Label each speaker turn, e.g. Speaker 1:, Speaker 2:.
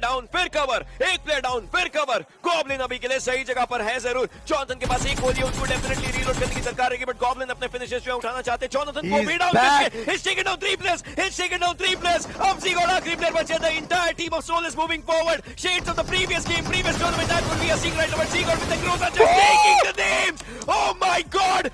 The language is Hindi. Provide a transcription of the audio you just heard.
Speaker 1: डाउन फिर कवर एक प्लेयर डाउन फिर कवर गॉबलिन अभी के लिए सही जगह पर है ज़रूर. जॉनसन के पास एक गोली उनको डेफिनेटली रीलोड करने की दरकार रहेगी बट गॉबलिन अपने फिनिशेस जो उठाना चाहते जॉनसन को भी down is taken down three players is taken down three players अब जी गोड़ा थ्री प्लेयर बचे the entire team of soul is moving forward shades of the previous game previous tournament that would be a secret but secret with the closer just taking the names oh my god